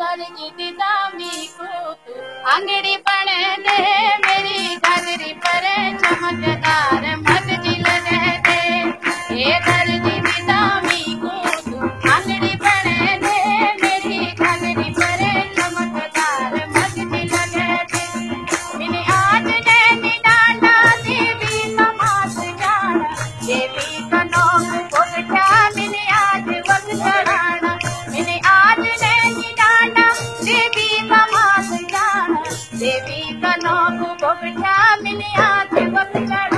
कर जित दामी को तू आंगड़ी पण दे देवी का नाम गोपचामिनी आते गोपचार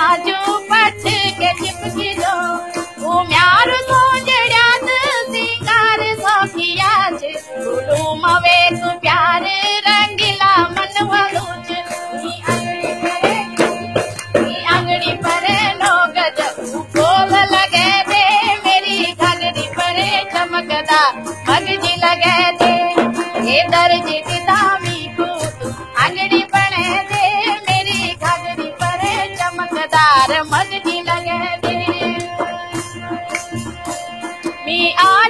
We are.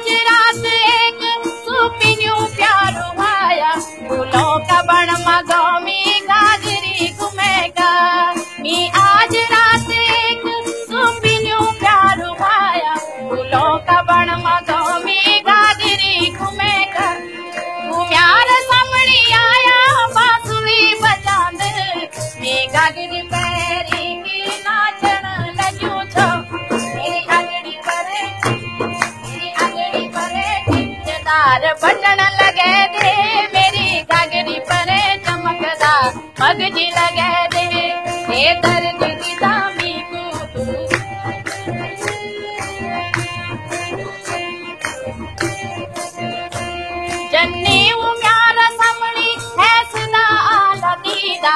हार बटन लगे दे, मेरी गागरी पर चमकदा। मगजी लगे दे, हे दर्द की दामी जन्नी है आला दीदा।